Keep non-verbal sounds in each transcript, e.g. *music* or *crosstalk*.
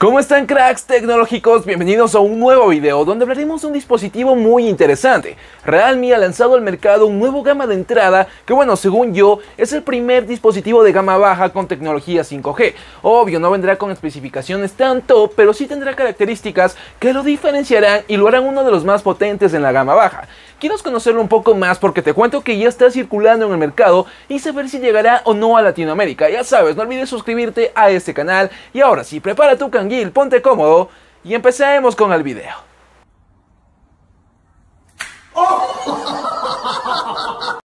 ¿Cómo están cracks tecnológicos? Bienvenidos a un nuevo video donde hablaremos de un dispositivo muy interesante. Realme ha lanzado al mercado un nuevo gama de entrada que bueno, según yo, es el primer dispositivo de gama baja con tecnología 5G. Obvio, no vendrá con especificaciones tan top, pero sí tendrá características que lo diferenciarán y lo harán uno de los más potentes en la gama baja. Quieres conocerlo un poco más porque te cuento que ya está circulando en el mercado y saber si llegará o no a Latinoamérica. Ya sabes, no olvides suscribirte a este canal y ahora sí, prepara tu canguil, ponte cómodo y empecemos con el video. *laughs*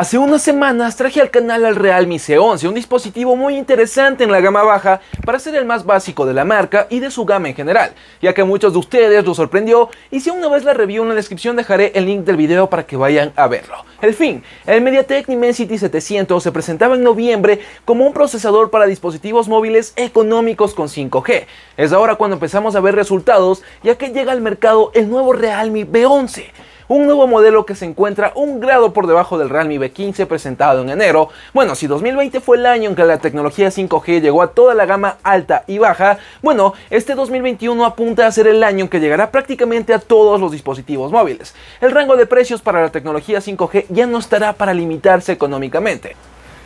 Hace unas semanas traje al canal al Realme C11, un dispositivo muy interesante en la gama baja para ser el más básico de la marca y de su gama en general, ya que a muchos de ustedes lo sorprendió y si aún no ves la review en la descripción dejaré el link del video para que vayan a verlo. El fin, el MediaTek Dimensity 700 se presentaba en noviembre como un procesador para dispositivos móviles económicos con 5G. Es ahora cuando empezamos a ver resultados ya que llega al mercado el nuevo Realme B11 un nuevo modelo que se encuentra un grado por debajo del Realme B15 presentado en enero. Bueno, si 2020 fue el año en que la tecnología 5G llegó a toda la gama alta y baja, bueno, este 2021 apunta a ser el año en que llegará prácticamente a todos los dispositivos móviles. El rango de precios para la tecnología 5G ya no estará para limitarse económicamente.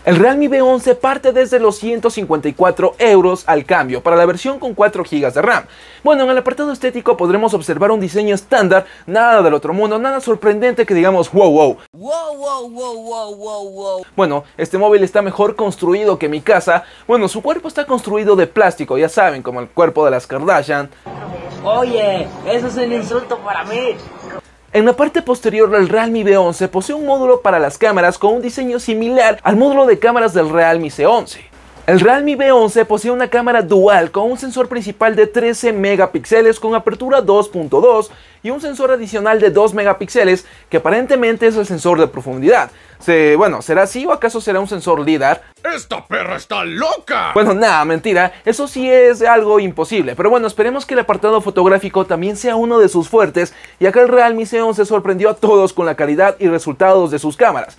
El Realme B11 parte desde los 154 euros al cambio para la versión con 4 GB de RAM. Bueno, en el apartado estético podremos observar un diseño estándar, nada del otro mundo, nada sorprendente que digamos wow wow. Wow wow wow wow wow wow. Bueno, este móvil está mejor construido que mi casa. Bueno, su cuerpo está construido de plástico, ya saben, como el cuerpo de las Kardashian. Oye, eso es un insulto para mí. En la parte posterior del Realme B11 posee un módulo para las cámaras con un diseño similar al módulo de cámaras del Realme C11. El Realme B11 posee una cámara dual con un sensor principal de 13 megapíxeles con apertura 2.2 y un sensor adicional de 2 megapíxeles que aparentemente es el sensor de profundidad. Se, bueno, ¿será así o acaso será un sensor LIDAR? ¡Esta perra está loca! Bueno, nada, mentira, eso sí es algo imposible, pero bueno, esperemos que el apartado fotográfico también sea uno de sus fuertes, ya que el Realme C11 sorprendió a todos con la calidad y resultados de sus cámaras.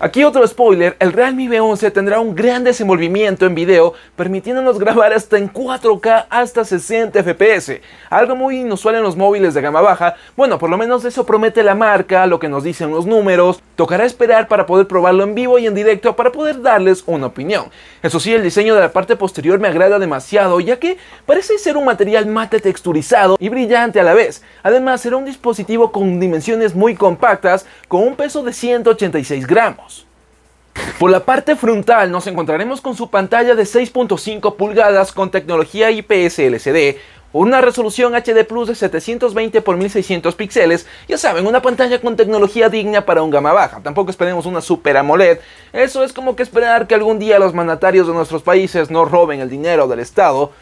Aquí otro spoiler, el Realme V11 tendrá un gran desenvolvimiento en video, permitiéndonos grabar hasta en 4K hasta 60 FPS, algo muy inusual en los móviles de gama baja, bueno, por lo menos eso promete la marca, lo que nos dicen los números, tocará esperar para poder probarlo en vivo y en directo para poder darles una opinión. Eso sí, el diseño de la parte posterior me agrada demasiado, ya que parece ser un material mate texturizado y brillante a la vez, además será un dispositivo con dimensiones muy compactas, con un peso de 186 gramos. Por la parte frontal nos encontraremos con su pantalla de 6.5 pulgadas con tecnología IPS LCD, una resolución HD Plus de 720 x 1600 píxeles, ya saben, una pantalla con tecnología digna para un gama baja. Tampoco esperemos una Super AMOLED. Eso es como que esperar que algún día los mandatarios de nuestros países no roben el dinero del Estado.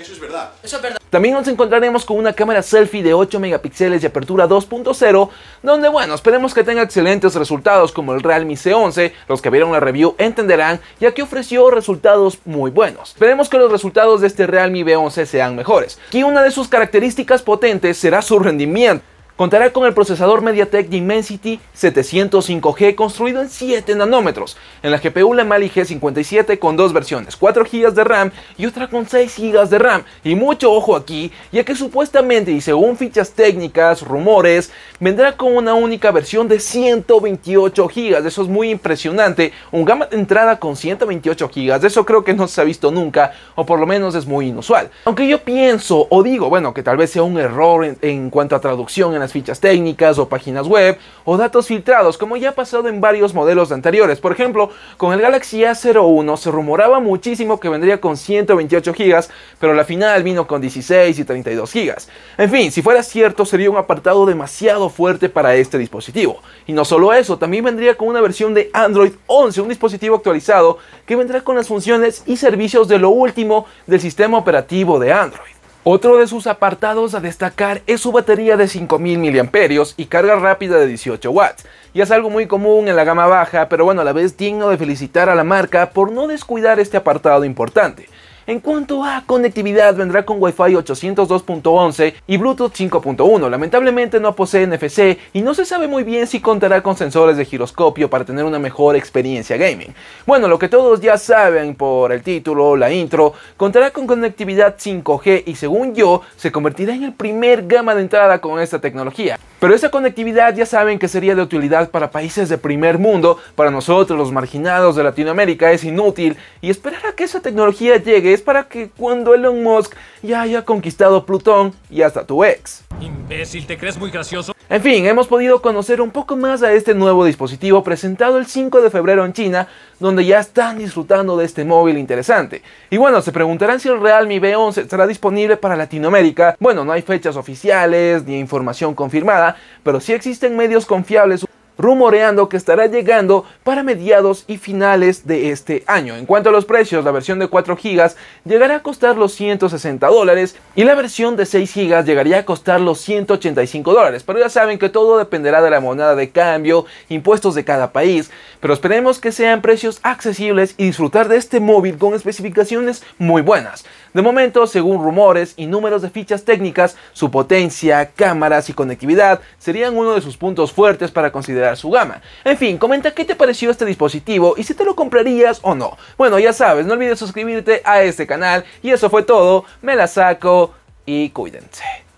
Eso es verdad. Eso es. También nos encontraremos con una cámara selfie de 8 megapíxeles de apertura 2.0, donde bueno, esperemos que tenga excelentes resultados como el Realme C11, los que vieron la review entenderán, ya que ofreció resultados muy buenos. Esperemos que los resultados de este Realme B11 sean mejores. Aquí una de sus características potentes será su rendimiento. Contará con el procesador MediaTek Dimensity 705G construido en 7 nanómetros, en la GPU la Mali G57 con dos versiones, 4 GB de RAM y otra con 6 GB de RAM. Y mucho ojo aquí, ya que supuestamente y según fichas técnicas, rumores, vendrá con una única versión de 128 GB. Eso es muy impresionante. Un gama de entrada con 128 GB, eso creo que no se ha visto nunca, o por lo menos es muy inusual. Aunque yo pienso o digo, bueno, que tal vez sea un error en, cuanto a traducción en las fichas técnicas o páginas web o datos filtrados, como ya ha pasado en varios modelos anteriores. Por ejemplo, con el Galaxy A01 se rumoraba muchísimo que vendría con 128 GB, pero la final vino con 16 y 32 GB. En fin, si fuera cierto, sería un apartado demasiado fuerte para este dispositivo. Y no solo eso, también vendría con una versión de Android 11, un dispositivo actualizado que vendrá con las funciones y servicios de lo último del sistema operativo de Android. Otro de sus apartados a destacar es su batería de 5000 mAh y carga rápida de 18 watts. Y es algo muy común en la gama baja, pero bueno, a la vez digno de felicitar a la marca por no descuidar este apartado importante. En cuanto a conectividad, vendrá con Wi-Fi 802.11 y Bluetooth 5.1. Lamentablemente no posee NFC y no se sabe muy bien si contará con sensores de giroscopio para tener una mejor experiencia gaming. Bueno, lo que todos ya saben por el título, la intro, contará con conectividad 5G y según yo, se convertirá en el primer gama de entrada con esta tecnología. Pero esa conectividad ya saben que sería de utilidad para países de primer mundo, para nosotros los marginados de Latinoamérica es inútil y esperar a que esa tecnología llegue es para que cuando Elon Musk ya haya conquistado Plutón y hasta tu ex. Imbécil, ¿te crees muy gracioso? En fin, hemos podido conocer un poco más a este nuevo dispositivo presentado el 5 de febrero en China, donde ya están disfrutando de este móvil interesante. Y bueno, se preguntarán si el Realme B11 estará disponible para Latinoamérica. Bueno, no hay fechas oficiales ni información confirmada, pero sí existen medios confiables rumoreando que estará llegando para mediados y finales de este año. En cuanto a los precios, la versión de 4 GB llegará a costar los 160 dólares y la versión de 6 GB llegaría a costar los 185 dólares. Pero ya saben que todo dependerá de la moneda de cambio, impuestos de cada país, pero esperemos que sean precios accesibles y disfrutar de este móvil con especificaciones muy buenas. De momento, según rumores y números de fichas técnicas, su potencia, cámaras y conectividad serían uno de sus puntos fuertes para considerar su gama. En fin, comenta qué te pareció este dispositivo y si te lo comprarías o no. Bueno, ya sabes, no olvides suscribirte a este canal y eso fue todo. Me la saco y cuídense.